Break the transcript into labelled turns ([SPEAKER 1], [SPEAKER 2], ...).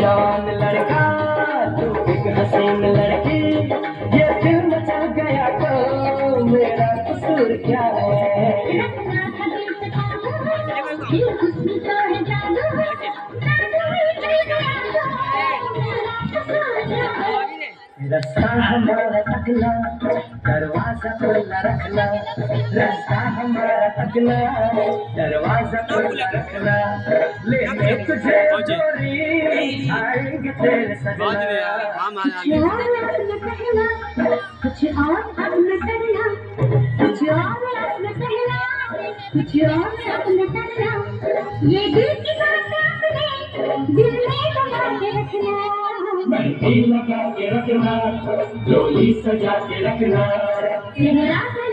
[SPEAKER 1] जवान लड़का तू एक हसीन लड़की। ये दिल मचा गया तो मेरा कसूर क्या है? रास्ता हमारा तकला दरवाजा खुला रखना रास्ता हमारा तकला दरवाज़ा खुला रखना लेने तुझे गोरी आएँगे तेरे सजना
[SPEAKER 2] कुछ और अपना करना कुछ और अपना करना कुछ और अपना करना ये दिल की बात अपने दिल में बना के रखना
[SPEAKER 1] मेहंदी लगा के रखना डोली सजा के रखना।
[SPEAKER 2] Yeah.